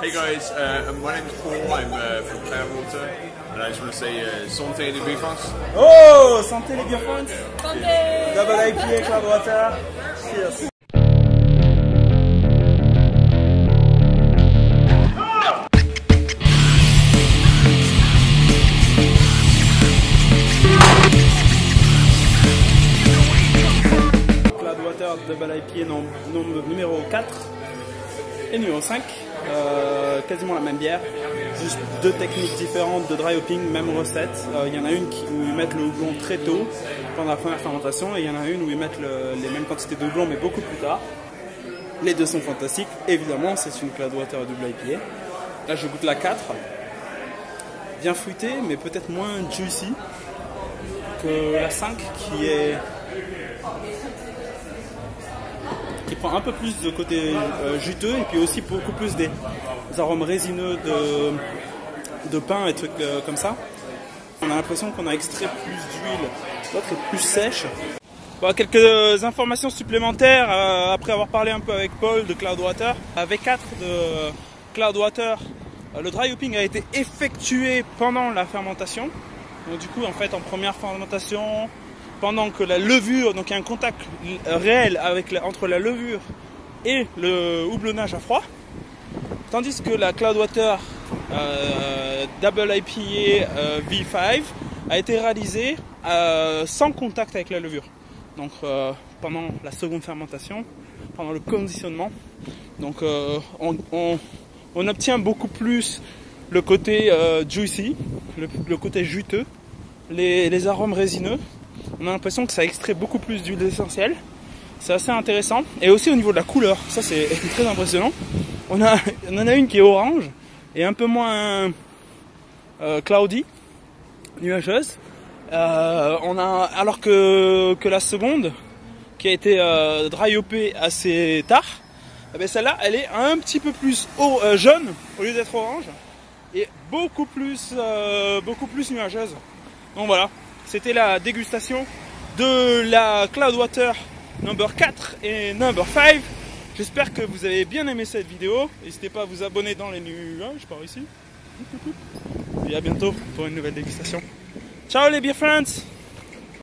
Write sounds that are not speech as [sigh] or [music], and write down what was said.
Hey guys, uh, my name is Paul. I'm uh, from Cloudwater, and I just want to say uh, santé les France. Oh, santé les Beer Friends. Santé. Double IPA Cloudwater. Cheers. Cloudwater Double IPA nom- nom- numéro 4 et numéro 5. Euh, quasiment la même bière, juste deux techniques différentes de dry hopping, même recette. Euh, Il y en a une où ils mettent le houblon très tôt, pendant la première fermentation, et il y en a une où ils mettent le- les mêmes quantités de houblon, mais beaucoup plus tard. Les deux sont fantastiques. Évidemment, c'est une Cloudwater double IPA. Là, je goûte la 4. Bien fruitée, mais peut-être moins juicy que la 5, qui est un peu plus de côté euh, juteux et puis aussi beaucoup plus des, arômes résineux de, de pain et trucs euh, comme ça. On a l'impression qu'on a extrait plus d'huile, l'autre est plus sèche. Bon, quelques informations supplémentaires euh, après avoir parlé un peu avec Paul de Cloudwater. La V4 de Cloudwater, euh, le dry hopping a été effectué pendant la fermentation. Donc du coup, en fait, en première fermentation, pendant que la levure, donc il y a un contact réel avec la- entre la levure et le houblonnage à froid, tandis que la Cloudwater euh, Double IPA euh, V5 a été réalisée euh, sans contact avec la levure. Donc pendant la seconde fermentation, pendant le conditionnement, donc on, obtient beaucoup plus le côté juicy, le, côté juteux, les arômes résineux. On a l'impression que ça extrait beaucoup plus d'huile essentielle. C'est assez intéressant. Et aussi au niveau de la couleur, ça c'est [laughs] très impressionnant. On, a, on en a une qui est orange et un peu moins euh, cloudy, nuageuse. Euh, on a, alors que, que la seconde, qui a été euh, dry hoppée assez tard, eh ben celle-là, elle est un petit peu plus euh, jaune au lieu d'être orange et beaucoup plus, beaucoup plus nuageuse. Donc voilà, c'était la dégustation de la Cloudwater number 4 et number 5. J'espère que vous avez bien aimé cette vidéo. N'hésitez pas à vous abonner dans les nuages par ici. Et à bientôt pour une nouvelle dégustation. Ciao les beer friends